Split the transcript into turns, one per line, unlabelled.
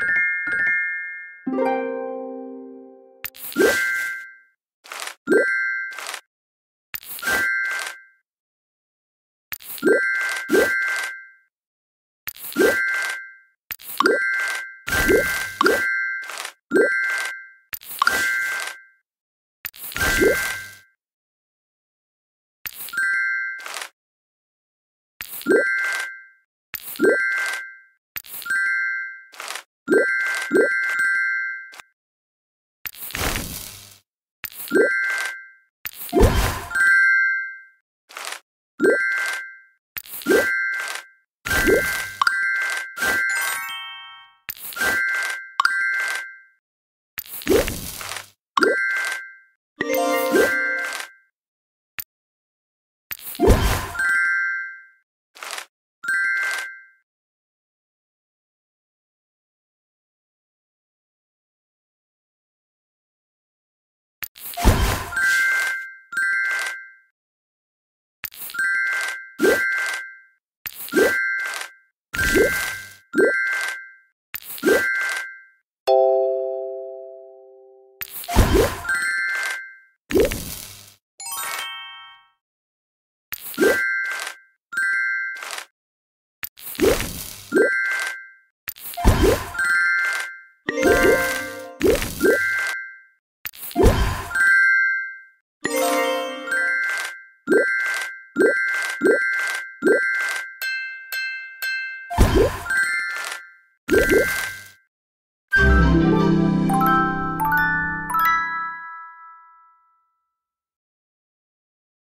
Thank you. you